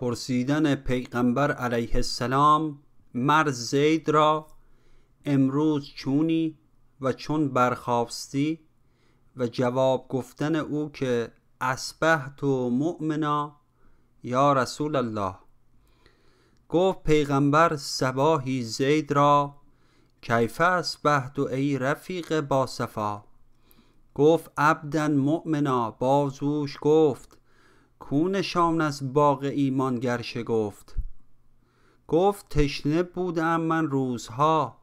پرسیدن پیغمبر علیه السلام مر زید را امروز چونی و چون برخواستی؟ و جواب گفتن او که اسبحت و مؤمنا یا رسول الله. گفت پیغمبر سباهی زید را کیف اسبحت و ای رفیق با صفا؟ گفت عبدا مؤمنا بازوش گفت. کونشان از باغ ایمانگر شگفت گفت؟ تشنه بودم من روزها.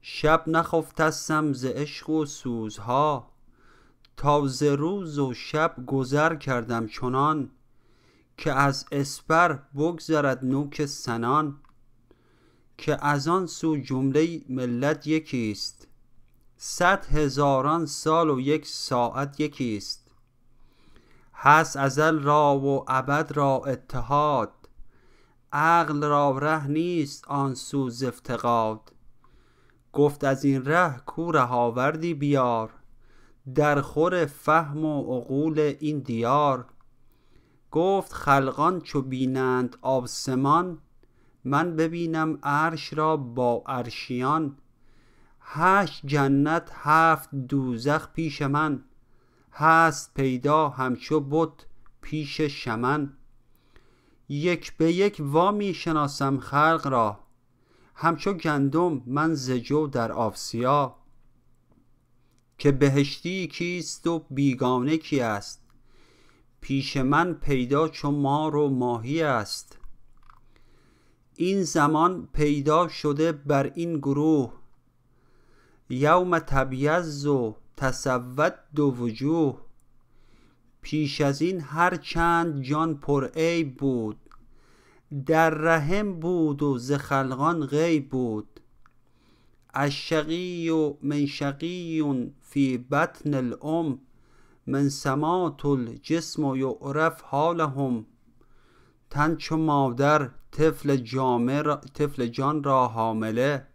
شب نخفتستم ز عشق و سوزها. تا ز روز و شب گذر کردم چنان که از اسپر بگذرد نوک سنان که از آن سو جمله ملت یکیست. صد هزاران سال و یک ساعت یکیست. هست ازل را و ابد را اتحاد عقل را ره نیست آن سو ز افتقاد. گفت از این ره کو رهاوردی بیار در خور فهم و عقول این دیار. گفت خلقان چو بینند آسمان من ببینم عرش را با عرشیان. هشت جنت هفت دوزخ پیش من. هست پیدا همچو بت پیش شمن. یک به یک وا می شناسم خلق را همچو گندم من ز جو در آسیا که بهشتی کیست و بیگانه کی است؟ پیش من پیدا چو مار و ماهی است. این زمان پیدا شده بر این گروه. یوم تبیض و تسود وجوه. پیش از این هر چند جان پر عیب بود. در رحم بود و ز خلقان غیب بود. الشقی من شقی فی بطن الام من سمات الجسم یعرف حالهم. تن چو مادر طفل جان را حامله.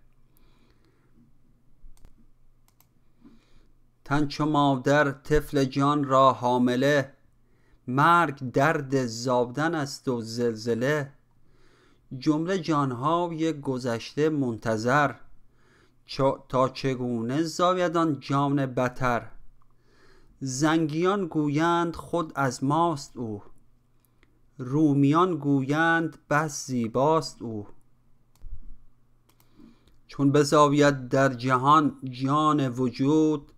تن چو مادر طفل جان را حامله مرگ درد زادن است و زلزله. جمله جانهای گذشته منتظر تا چگونه زاید آن جان بتر؟ زنگیان گویند خود از ماست او رومیان گویند بس زیباست او. چون بزاید در جهان جان وجود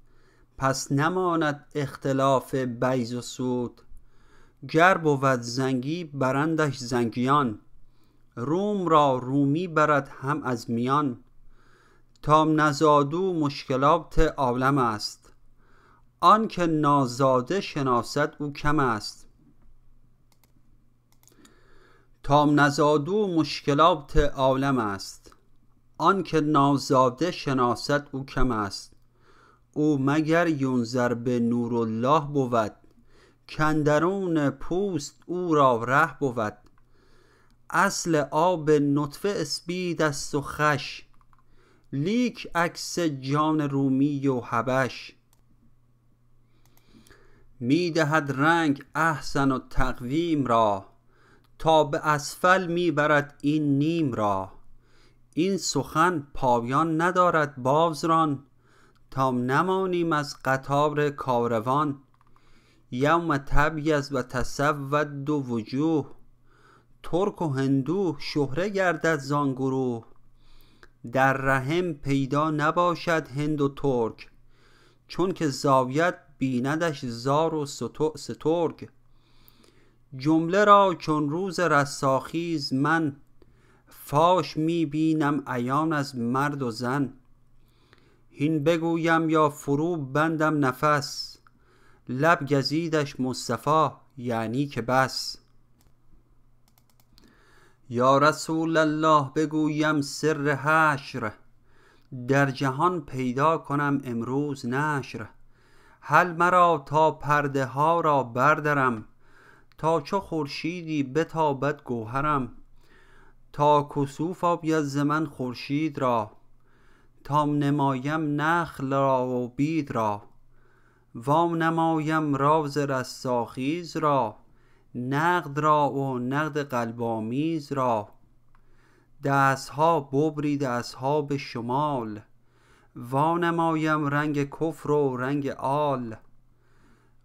پس نماند اختلاف بیض و سود. گر بود زنگی برندش زنگیان روم را رومی برد هم از میان. تا نزادو مشکلات عالم است. آنکه نازاده شناسد او کم است. تا نزادو مشکلات عالم است. آنکه نازاده شناسد او کم است. او مگر ینظر به نور الله بود؟ کاندرون پوست او را ره بود. اصل آب نطفه اسپید است و خوش لیک عکس جان رومی و حبش. می دهد رنگ احسن التقویم را. تا به اسفل می برد این نیم را. این سخن پایان ندارد باز ران تا نمانیم از قطار کاروان. یوم تبیض و تسود وجوه. ترک و هندو شهره گردد زان گروه. در رحم پیدا نباشد هند و ترک چون که زاید بیندش زار و سترگ. جمله را چون روز رستاخیز من فاش می بینم عیان از مرد و زن. هین بگویم یا فرو بندم نفس لب گزیدش مصطفی یعنی که بس. یا رسول الله بگویم سر حشر در جهان پیدا کنم امروز نشر. هل مرا تا پرده ها را بردرم تا چو خورشیدی بتابد گوهرم. تا کسوف آید ز من خورشید را تا نمایم نخل را و بید را. وا نمایم راز رستاخیز را نقد را و نقد قلبامیز را. دستها ببرید اصحاب شمال وانمایم رنگ کفر و رنگ آل.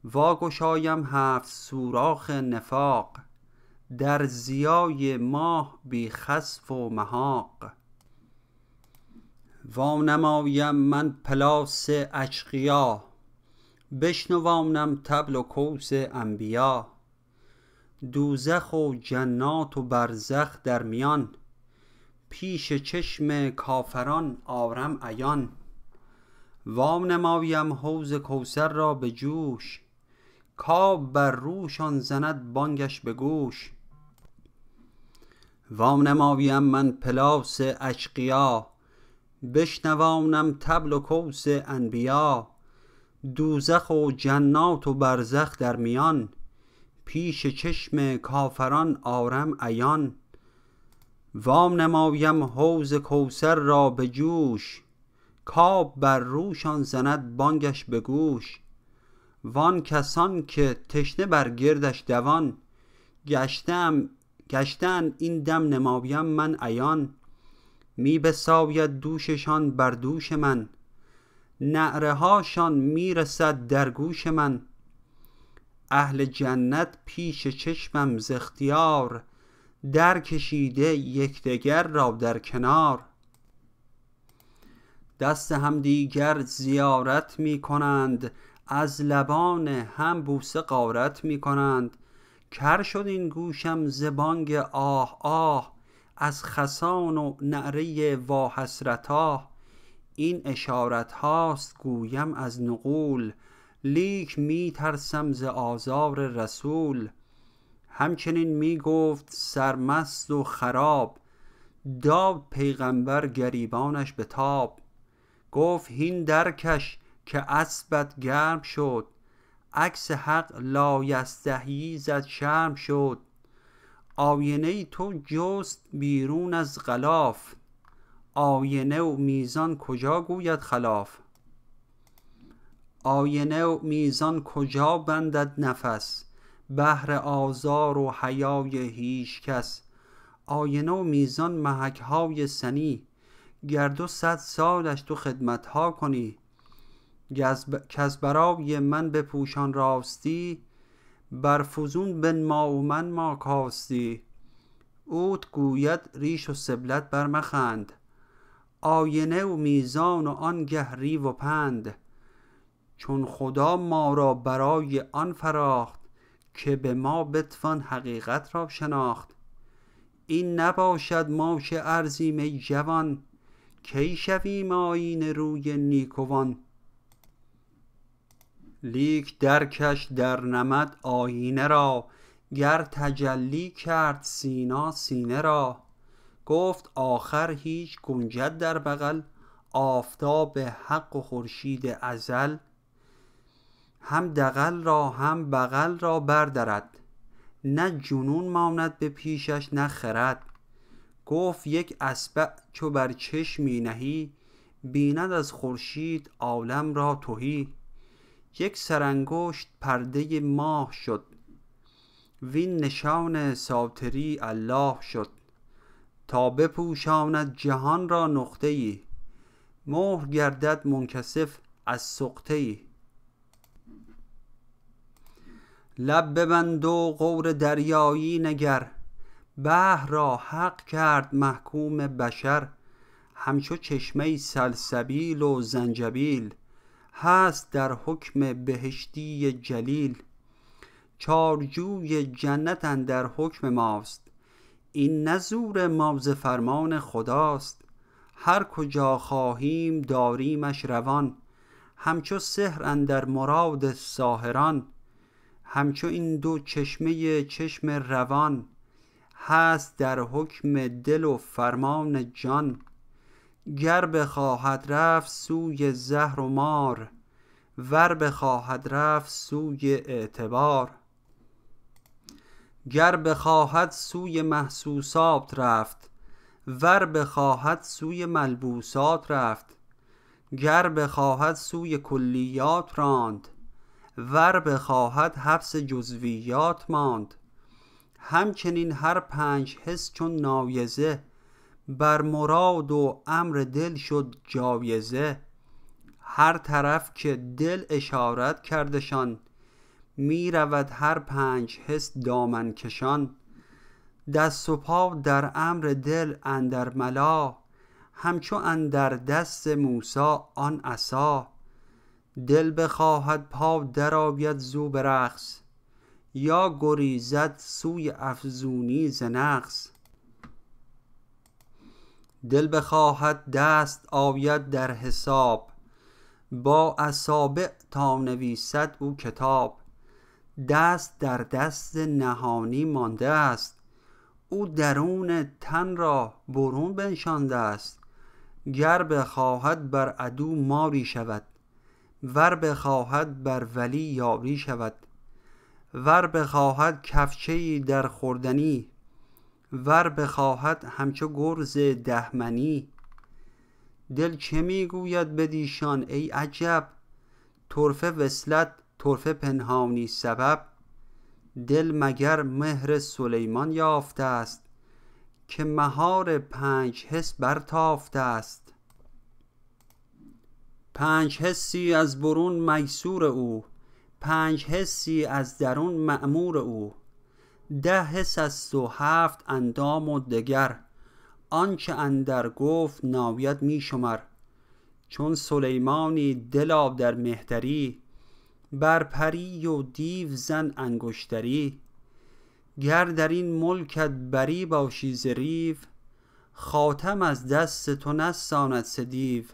واگشایم هفت سوراخ نفاق در زیای ماه بی خسف و محاق. وانمایم من پلاس اشقیا. بشنوانم طبل و کوس انبیا. دوزخ و جنات و برزخ در میان. پیش چشم کافران آرم عیان. وانمایم حوض کوثر را به جوش. کآب بر روشان زند بانگش به گوش. وانمایم من پلاس اشقیا. بشنوانم طبل و کوس انبیا دوزخ و جنات و برزخ در میان پیش چشم کافران آرم عیان. وانمایم حوض کوثر را به جوش کآب بر روشان زند بانگش به گوش. وان کسان که تشنه بر گردش دوان گشته اند این دم نمایم من عیان. می بساید دوششان بر دوش من. نعره هاشان می رسد در گوش من. اهل جنت پیش چشمم ز اختیار. در کشیده یکدیگر را در کنار. دست همدیگر زیارت می کنند. از لبان هم بوسه غارت می کنند. کر شد این گوشم ز بانگ آه آه. از خسان و نعره واحسرتاه این اشارت هاست گویم از نغول لیک می ترسم ز آزار رسول. همچنین می گفت سرمست و خراب داد پیغامبر گریبانش به تاب. گفت هین درکش که اسبت گرم شد عکس حق لایستحیی زد شرم شد. آینه تو جست بیرون از غلاف. آینه و میزان کجا گوید خلاف؟ آینه و میزان کجا بندد نفس؟ بهر آزار و حیای هیچ کس. آینه و میزان محک های سنی. گر دو صد سالش تو خدمت ها کنی کز برای من بپوشان راستی بر فزون بنما و منما کاستی. اوت گوید ریش و سبلت بر مخند آینه و میزان و آنگه ریو و پند. چون خدا ما را برای آن فراخت که به ما بتوان حقیقت را شناخت. این نباشد ماش ارزیم ای جوان کی شویم آیینه روی نیکوان؟ لیک درکش در نمد آیینه را گر تجلی کرد سینا سینه را. گفت آخر هیچ گنجد در بغل آفتاب حق و خورشید ازل. هم دغل را هم بغل را بردرد. نه جنون ماند به پیشش نه خرد. گفت یک اصبع چو بر چشمی نهی بیند از خورشید عالم را تهی. یک سرانگشت پرده ماه شد. وین نشان ساتری الله شد. تا بپوشاند جهان را نقطه ای مهر گردد منکسف از سقطه ای لب ببند و غور دریایی نگر بحر را حق کرد محکوم بشر. همچو چشمه سلسبیل و زنجبیل هست در حکم بهشتی جلیل. چارجوی جنت اندر حکم ماست. این نه زور ما ز فرمان خداست. هر کجا خواهیم داریمش روان. همچو سحر اندر مراد ساحران. همچو این دو چشمه چشم روان. هست در حکم دل و فرمان جان. گر بخواهد رفت سوی زهر و مار ور بخواهد رفت سوی اعتبار. گر بخواهد سوی محسوسات رفت ور بخواهد سوی ملبوسات رفت. گر بخواهد سوی کلیات راند ور بخواهد حبس جزویات ماند. همچنین هر پنج حس چون نایزه بر مراد و امر دل شد جایزه. هر طرف که دل اشارت کردشان می رود هر پنج حس دامن کشان. دست و پا در امر دل اندر ملا همچو اندر دست موسی آن عصا. دل بخواهد پا درآید زو به رقص یا گریزد سوی افزونی ز نقص. دل بخواهد دست آید در حساب با اصابع تا نویسد او کتاب. دست در دست نهانی مانده است او درون تن را برون بنشانده است. گر بخواهد بر عدو ماری شود ور بخواهد بر ولی یاری شود. ور بخواهد کفچه در خوردنی ور بخواهد همچو گرز دهمنی. دل چه می‌گوید بدیشان ای عجب؟ طرفه وصلت طرفه پنهانی سبب. دل مگر مهر سلیمان یافته است که مهار پنج حس برتافته است. پنج حسی از برون میسور او پنج حسی از درون معمور او. ده حس و هفت اندام و دگر. آنچه اندر گفت ناید می شمر. چون سلیمانی دلا در مهتری بر پری و دیو زن انگشتری. گر در این ملکت بری باشی ز ریو خاتم از دست تو نستاند ز دیو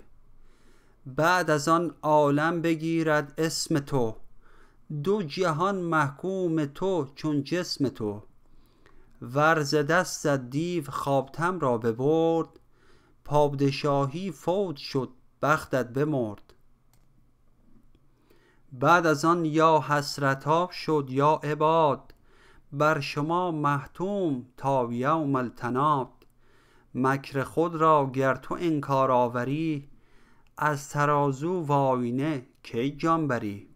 بعد از آن عالم بگیرد اسم تو. دو جهان محکوم تو چون جسم تو. ور ز دستت دیو خاتم را ببرد. پادشاهی فوت شد بختت بمرد. بعد از آن یا حسرتاب شد یا عباد. بر شما محتوم تا یوم التناد. مکر خود را گر تو انکار آوری از ترازو و آینه کی جان بری.